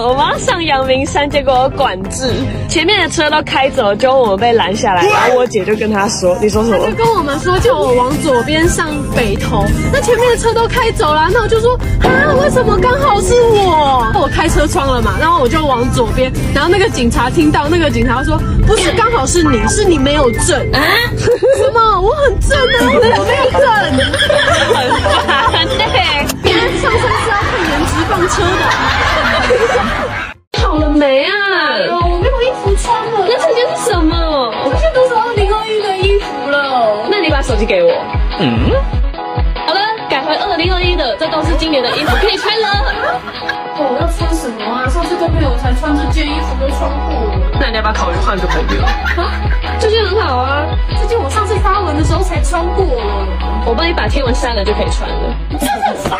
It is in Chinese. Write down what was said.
我们要上阳明山，结果有管制，前面的车都开走，结果我们被拦下来。然后我姐就跟他说：“你说什么就跟我们说叫我往左边上北头，那前面的车都开走了，那我就说啊，为什么刚好是我？我开车窗了嘛，然后我就往左边，然后那个警察听到，那个警察说不是刚好是你，是你没有证啊？什么？我很正啊，我没有证。很烦呢、别人上山是要看颜值放车的。好了没啊？我没有衣服穿了，那这件是什么？这些都是二零二一的衣服了。那你把手机给我。嗯。好了，改回二零二一的，这都是今年的衣服，可以穿了。我要穿什么啊？上次都没有才穿这件衣服都穿过了。那你要不要考虑换个朋友？啊，这件很好啊，这件我上次发文的时候才穿过了。我帮你把贴文删了就可以穿了。真的很烦。